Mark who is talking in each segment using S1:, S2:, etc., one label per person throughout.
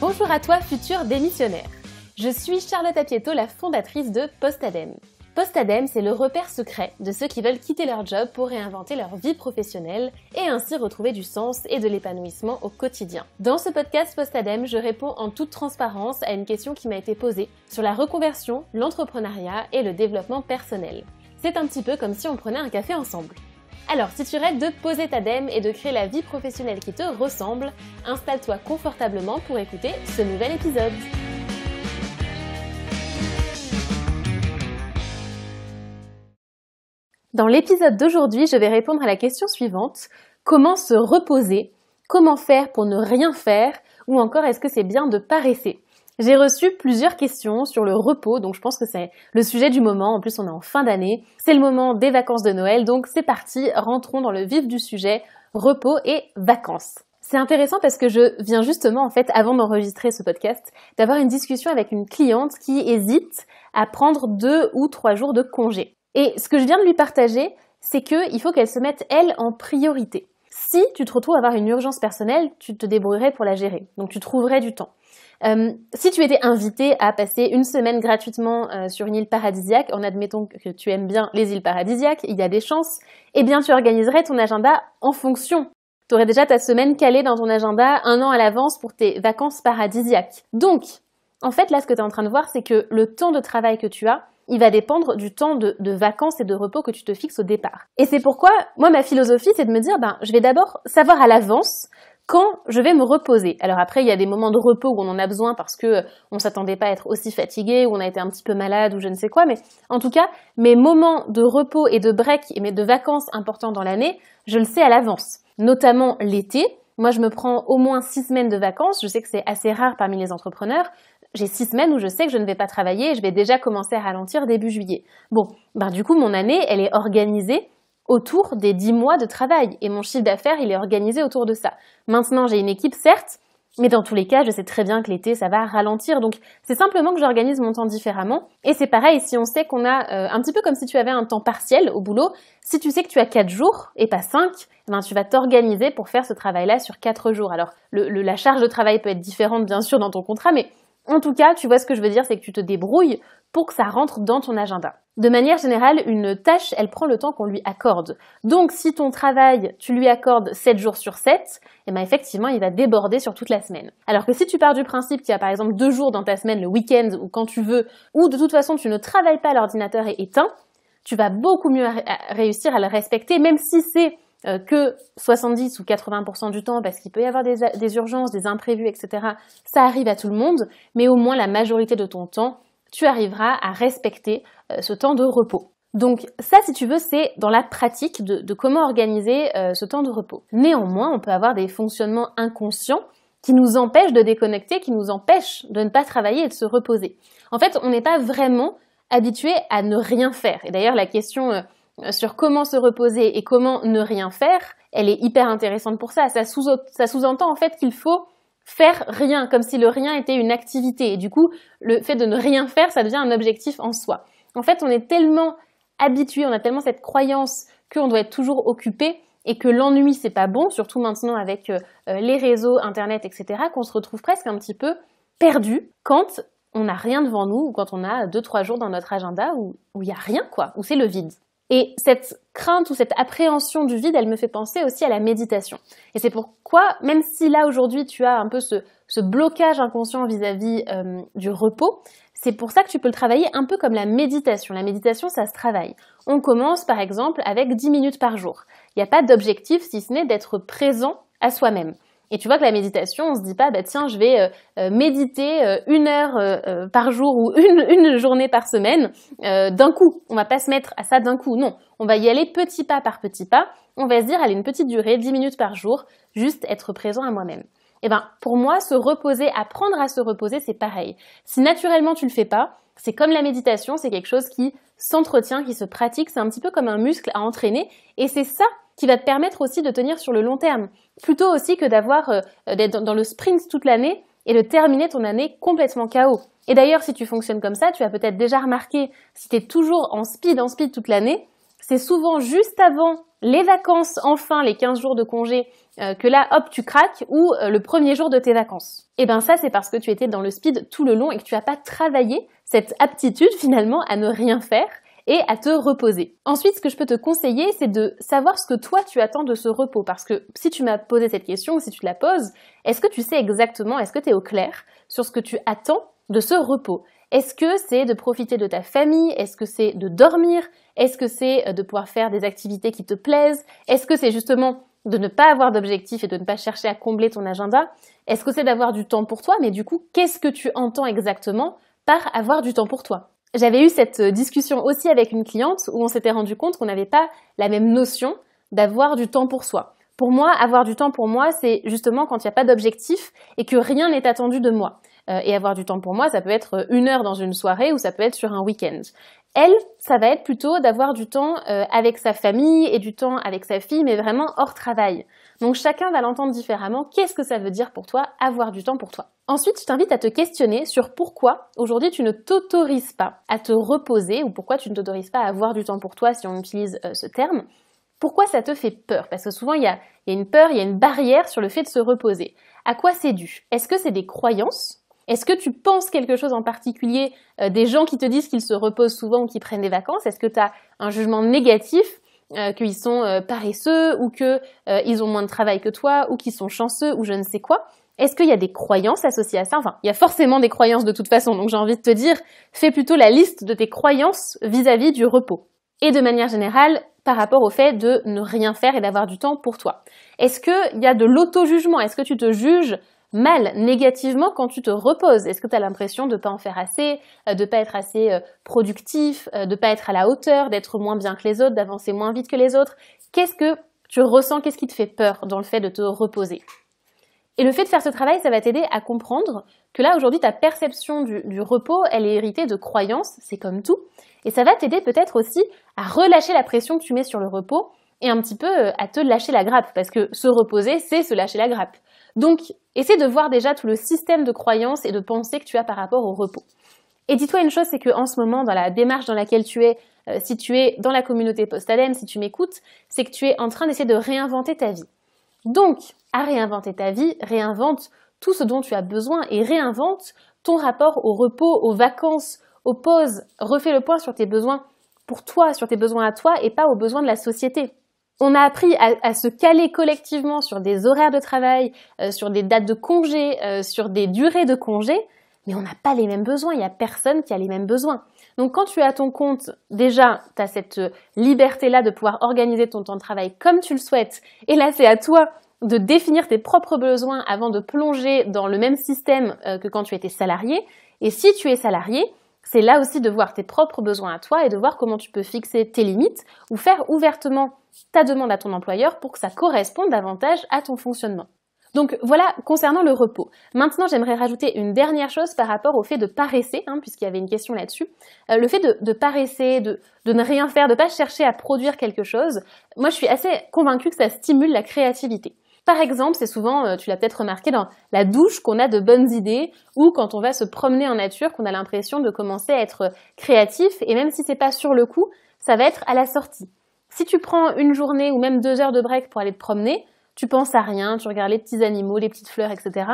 S1: Bonjour à toi, futur démissionnaire. Je suis Charlotte Apieto, la fondatrice de Postadem. Postadem, c'est le repère secret de ceux qui veulent quitter leur job pour réinventer leur vie professionnelle et ainsi retrouver du sens et de l'épanouissement au quotidien. Dans ce podcast Postadem, je réponds en toute transparence à une question qui m'a été posée sur la reconversion, l'entrepreneuriat et le développement personnel. C'est un petit peu comme si on prenait un café ensemble. Alors, si tu rêves de poser ta dème et de créer la vie professionnelle qui te ressemble, installe-toi confortablement pour écouter ce nouvel épisode. Dans l'épisode d'aujourd'hui, je vais répondre à la question suivante. Comment se reposer? Comment faire pour ne rien faire? Ou encore, est-ce que c'est bien de paresser j'ai reçu plusieurs questions sur le repos, donc je pense que c'est le sujet du moment. En plus, on est en fin d'année. C'est le moment des vacances de Noël, donc c'est parti, rentrons dans le vif du sujet, repos et vacances. C'est intéressant parce que je viens justement, en fait, avant d'enregistrer ce podcast, d'avoir une discussion avec une cliente qui hésite à prendre deux ou trois jours de congé. Et ce que je viens de lui partager, c'est qu'il faut qu'elle se mette, elle, en priorité. Si tu te retrouves à avoir une urgence personnelle, tu te débrouillerais pour la gérer. Donc tu trouverais du temps. Euh, si tu étais invité à passer une semaine gratuitement euh, sur une île paradisiaque, en admettant que tu aimes bien les îles paradisiaques, il y a des chances, eh bien tu organiserais ton agenda en fonction. Tu aurais déjà ta semaine calée dans ton agenda un an à l'avance pour tes vacances paradisiaques. Donc, en fait, là, ce que tu es en train de voir, c'est que le temps de travail que tu as, il va dépendre du temps de, de, vacances et de repos que tu te fixes au départ. Et c'est pourquoi, moi, ma philosophie, c'est de me dire, ben, je vais d'abord savoir à l'avance quand je vais me reposer. Alors après, il y a des moments de repos où on en a besoin parce que euh, on s'attendait pas à être aussi fatigué, ou on a été un petit peu malade, ou je ne sais quoi. Mais en tout cas, mes moments de repos et de break et de vacances importants dans l'année, je le sais à l'avance. Notamment l'été. Moi, je me prends au moins six semaines de vacances. Je sais que c'est assez rare parmi les entrepreneurs. J'ai six semaines où je sais que je ne vais pas travailler et je vais déjà commencer à ralentir début juillet. Bon, ben du coup, mon année, elle est organisée autour des 10 mois de travail. Et mon chiffre d'affaires, il est organisé autour de ça. Maintenant, j'ai une équipe, certes, mais dans tous les cas, je sais très bien que l'été, ça va ralentir. Donc, c'est simplement que j'organise mon temps différemment. Et c'est pareil, si on sait qu'on a euh, un petit peu comme si tu avais un temps partiel au boulot, si tu sais que tu as 4 jours et pas 5, eh ben, tu vas t'organiser pour faire ce travail-là sur 4 jours. Alors, la charge de travail peut être différente, bien sûr, dans ton contrat, mais en tout cas, tu vois ce que je veux dire, c'est que tu te débrouilles pour que ça rentre dans ton agenda. De manière générale, une tâche, elle prend le temps qu'on lui accorde. Donc, si ton travail, tu lui accordes 7 jours sur 7, eh ben, effectivement, il va déborder sur toute la semaine. Alors que si tu pars du principe qu'il y a par exemple 2 jours dans ta semaine, le week-end ou quand tu veux, ou de toute façon tu ne travailles pas, l'ordinateur est éteint, tu vas beaucoup mieux réussir à le respecter, même si c'est que 70 ou 80% du temps, parce qu'il peut y avoir des, urgences, des imprévus, etc. Ça arrive à tout le monde, mais au moins la majorité de ton temps, tu arriveras à respecter euh, ce temps de repos. Donc ça, si tu veux, c'est dans la pratique de, comment organiser euh, ce temps de repos. Néanmoins, on peut avoir des fonctionnements inconscients qui nous empêchent de déconnecter, qui nous empêchent de ne pas travailler et de se reposer. En fait, on n'est pas vraiment habitué à ne rien faire. Et d'ailleurs, la question sur comment se reposer et comment ne rien faire, elle est hyper intéressante pour ça. Ça sous-entend en fait qu'il faut faire rien, comme si le rien était une activité. Et du coup, le fait de ne rien faire, ça devient un objectif en soi. En fait, on est tellement habitué, on a tellement cette croyance qu'on doit être toujours occupé et que l'ennui c'est pas bon, surtout maintenant avec euh, euh, les réseaux, internet, etc., qu'on se retrouve presque un petit peu perdu quand on n'a rien devant nous ou quand on a deux trois jours dans notre agenda où il n'y a rien quoi, où c'est le vide. Et cette crainte ou cette appréhension du vide, elle me fait penser aussi à la méditation. Et c'est pourquoi, même si là aujourd'hui tu as un peu ce, blocage inconscient vis-à-vis euh, du repos, c'est pour ça que tu peux le travailler un peu comme la méditation. La méditation, ça se travaille. On commence par exemple avec 10 minutes par jour. Il n'y a pas d'objectif si ce n'est d'être présent à soi-même. Et tu vois que la méditation, on se dit pas, bah tiens, je vais euh, euh, méditer euh, une heure par jour ou une, journée par semaine d'un coup. On va pas se mettre à ça d'un coup. Non, on va y aller petit pas par petit pas. On va se dire, allez, une petite durée, 10 minutes par jour, juste être présent à moi-même. Et eh ben, pour moi, se reposer, apprendre à se reposer, c'est pareil. Si naturellement tu le fais pas, c'est comme la méditation, c'est quelque chose qui s'entretient, qui se pratique, c'est un petit peu comme un muscle à entraîner, et c'est ça qui va te permettre aussi de tenir sur le long terme, plutôt aussi que d'avoir euh, d'être dans le sprint toute l'année et de terminer ton année complètement KO. Et d'ailleurs, si tu fonctionnes comme ça, tu as peut-être déjà remarqué, si tu es toujours en speed, en speed toute l'année, c'est souvent juste avant les vacances, enfin les 15 jours de congé, euh, que là, hop, tu craques, ou euh, le premier jour de tes vacances. Et eh ben ça, c'est parce que tu étais dans le speed tout le long et que tu n'as pas travaillé cette aptitude finalement à ne rien faire et à te reposer. Ensuite, ce que je peux te conseiller, c'est de savoir ce que toi tu attends de ce repos. Parce que si tu m'as posé cette question si tu la poses, est-ce que tu sais exactement, est-ce que tu es au clair sur ce que tu attends de ce repos? Est-ce que c'est de profiter de ta famille? Est-ce que c'est de dormir? Est-ce que c'est euh, de pouvoir faire des activités qui te plaisent? Est-ce que c'est justement de ne pas avoir d'objectif et de ne pas chercher à combler ton agenda? Est-ce que c'est d'avoir du temps pour toi? Mais du coup, qu'est-ce que tu entends exactement par avoir du temps pour toi? J'avais eu cette euh, discussion aussi avec une cliente où on s'était rendu compte qu'on n'avait pas la même notion d'avoir du temps pour soi. Pour moi, avoir du temps pour moi, c'est justement quand il n'y a pas d'objectif et que rien n'est attendu de moi. Euh, et avoir du temps pour moi, ça peut être une heure dans une soirée ou ça peut être sur un week-end. Elle, ça va être plutôt d'avoir du temps euh, avec sa famille et du temps avec sa fille, mais vraiment hors travail. Donc chacun va l'entendre différemment. Qu'est-ce que ça veut dire pour toi avoir du temps pour toi? Ensuite, je t'invite à te questionner sur pourquoi aujourd'hui tu ne t'autorises pas à te reposer ou pourquoi tu ne t'autorises pas à avoir du temps pour toi si on utilise euh, ce terme. Pourquoi ça te fait peur? Parce que souvent il y, a, une peur, il y a une barrière sur le fait de se reposer. À quoi c'est dû? Est-ce que c'est des croyances? Est-ce que tu penses quelque chose en particulier euh, des gens qui te disent qu'ils se reposent souvent ou qu'ils prennent des vacances? Est-ce que tu as un jugement négatif euh, qu'ils sont euh, paresseux ou qu'ils ont moins de travail que toi ou qu'ils sont chanceux ou je ne sais quoi Est-ce qu'il y a des croyances associées à ça? Enfin, il y a forcément des croyances de toute façon. Donc j'ai envie de te dire, fais plutôt la liste de tes croyances vis-à-vis -vis du repos. Et de manière générale, par rapport au fait de ne rien faire et d'avoir du temps pour toi. Est-ce qu'il y a de l'auto-jugement? Est-ce que tu te juges mal, négativement quand tu te reposes Est-ce que tu as l'impression de ne pas en faire assez, euh, de pas être assez euh, productif, euh, de pas être à la hauteur, d'être moins bien que les autres, d'avancer moins vite que les autres? Qu'est-ce que tu ressens? Qu'est-ce qui te fait peur dans le fait de te reposer? Et le fait de faire ce travail, ça va t'aider à comprendre que là, aujourd'hui, ta perception du, du, repos, elle est héritée de croyances, c'est comme tout. Et ça va t'aider peut-être aussi à relâcher la pression que tu mets sur le repos et un petit peu à te lâcher la grappe. Parce que se reposer, c'est se lâcher la grappe. Donc, essaie de voir déjà tout le système de croyances et de pensées que tu as par rapport au repos. Et dis-toi une chose, c'est qu'en ce moment, dans la démarche dans laquelle tu es, euh, si tu es dans la communauté post-ADEME, si tu m'écoutes, c'est que tu es en train d'essayer de réinventer ta vie. Donc, à réinventer ta vie, réinvente tout ce dont tu as besoin et réinvente ton rapport au repos, aux vacances, aux pauses. Refais le point sur tes besoins pour toi, sur tes besoins à toi et pas aux besoins de la société on a appris à, se caler collectivement sur des horaires de travail, euh, sur des dates de congé, euh, sur des durées de congé, mais on n'a pas les mêmes besoins, il n'y a personne qui a les mêmes besoins. Donc quand tu es à ton compte, déjà, tu as cette euh, liberté-là de pouvoir organiser ton temps de travail comme tu le souhaites, et là c'est à toi de définir tes propres besoins avant de plonger dans le même système que quand tu étais salarié. Et si tu es salarié, c'est là aussi de voir tes propres besoins à toi et de voir comment tu peux fixer tes limites ou faire ouvertement ta demande à ton employeur pour que ça corresponde davantage à ton fonctionnement. Donc voilà concernant le repos. Maintenant, j'aimerais rajouter une dernière chose par rapport au fait de paresser, hein, puisqu'il y avait une question là-dessus. Euh, le fait de, de de, de, ne rien faire, de pas chercher à produire quelque chose, moi je suis assez convaincue que ça stimule la créativité. Par exemple, c'est souvent, euh, tu l'as peut-être remarqué dans la douche qu'on a de bonnes idées ou quand on va se promener en nature qu'on a l'impression de commencer à être créatif et même si c'est pas sur le coup, ça va être à la sortie. Si tu prends une journée ou même deux heures de break pour aller te promener, tu penses à rien, tu regardes les petits animaux, les petites fleurs, etc.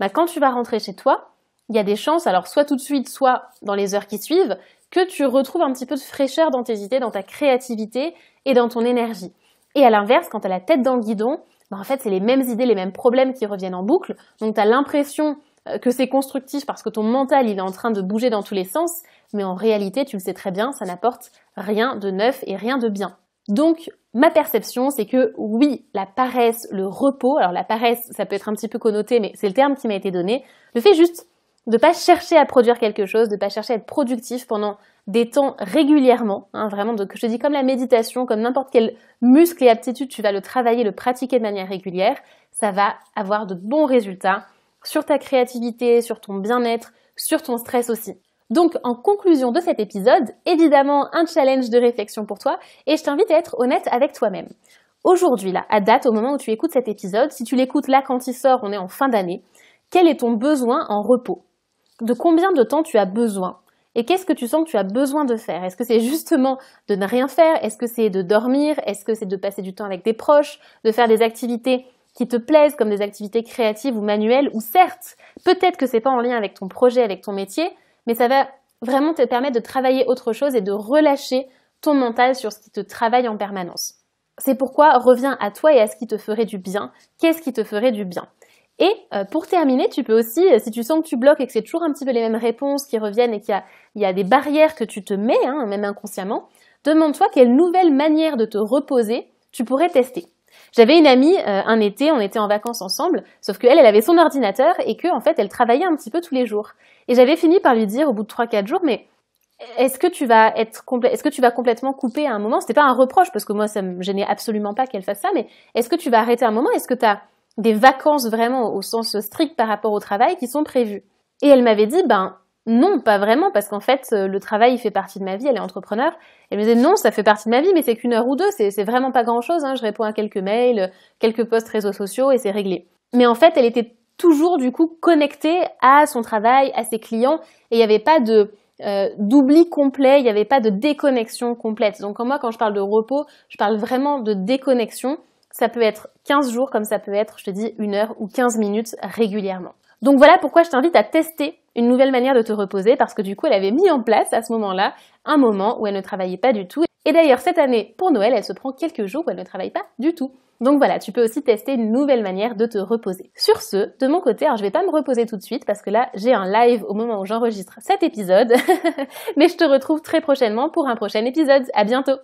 S1: Bah, quand tu vas rentrer chez toi, il y a des chances, alors soit tout de suite, soit dans les heures qui suivent, que tu retrouves un petit peu de fraîcheur dans tes idées, dans ta créativité et dans ton énergie. Et à l'inverse, quand tu as la tête dans le guidon, bah, en fait, c'est les mêmes idées, les mêmes problèmes qui reviennent en boucle. Donc, tu as l'impression euh, que c'est constructif parce que ton mental, il est en train de bouger dans tous les sens, mais en réalité, tu le sais très bien, ça n'apporte rien de neuf et rien de bien. Donc, ma perception, c'est que oui, la paresse, le repos, alors la paresse, ça peut être un petit peu connoté, mais c'est le terme qui m'a été donné, le fait juste de pas chercher à produire quelque chose, de pas chercher à être productif pendant des temps régulièrement, hein, vraiment, que je te dis comme la méditation, comme n'importe quel muscle et aptitude, tu vas le travailler, le pratiquer de manière régulière, ça va avoir de bons résultats sur ta créativité, sur ton bien-être, sur ton stress aussi. Donc, en conclusion de cet épisode, évidemment, un challenge de réflexion pour toi et je t'invite à être honnête avec toi-même. Aujourd'hui, là, à date, au moment où tu écoutes cet épisode, si tu l'écoutes là quand il sort, on est en fin d'année, quel est ton besoin en repos? De combien de temps tu as besoin? Et qu'est-ce que tu sens que tu as besoin de faire? Est-ce que c'est justement de ne rien faire? Est-ce que c'est de dormir? Est-ce que c'est de passer du temps avec des proches? De faire des activités qui te plaisent comme des activités créatives ou manuelles? Ou certes, peut-être que c'est pas en lien avec ton projet, avec ton métier, mais ça va vraiment te permettre de travailler autre chose et de relâcher ton mental sur ce qui te travaille en permanence. C'est pourquoi reviens à toi et à ce qui te ferait du bien. Qu'est-ce qui te ferait du bien? Et euh, pour terminer, tu peux aussi, euh, si tu sens que tu bloques et que c'est toujours un petit peu les mêmes réponses qui reviennent et qu'il y, a, des barrières que tu te mets, hein, même inconsciemment, demande-toi quelle nouvelle manière de te reposer tu pourrais tester. J'avais une amie euh, un été, on était en vacances ensemble, sauf qu'elle, elle avait son ordinateur et que en fait, elle travaillait un petit peu tous les jours. Et j'avais fini par lui dire au bout de 3-4 jours, mais est-ce que tu vas être est-ce que tu vas complètement couper à un moment? C'était pas un reproche parce que moi ça me gênait absolument pas qu'elle fasse ça, mais est-ce que tu vas arrêter un moment? Est-ce que tu as des vacances vraiment au sens strict par rapport au travail qui sont prévues? Et elle m'avait dit, ben non, pas vraiment, parce qu'en fait, euh, le travail fait partie de ma vie, elle est entrepreneur. Elle me disait, non, ça fait partie de ma vie, mais c'est qu'une heure ou deux, c'est vraiment pas grand-chose, hein. je réponds à quelques mails, quelques posts réseaux sociaux, et c'est réglé. Mais en fait, elle était toujours, du coup, connectée à son travail, à ses clients, et il n'y avait pas de... Euh, d'oubli complet, il n'y avait pas de déconnexion complète. Donc moi, quand je parle de repos, je parle vraiment de déconnexion ça peut être 15 jours comme ça peut être, je te dis, une heure ou 15 minutes régulièrement. Donc voilà pourquoi je t'invite à tester une nouvelle manière de te reposer parce que du coup elle avait mis en place à ce moment-là un moment où elle ne travaillait pas du tout. Et d'ailleurs cette année pour Noël elle se prend quelques jours où elle ne travaille pas du tout. Donc voilà, tu peux aussi tester une nouvelle manière de te reposer. Sur ce, de mon côté, alors je vais pas me reposer tout de suite parce que là j'ai un live au moment où j'enregistre cet épisode, mais je te retrouve très prochainement pour un prochain épisode. À bientôt.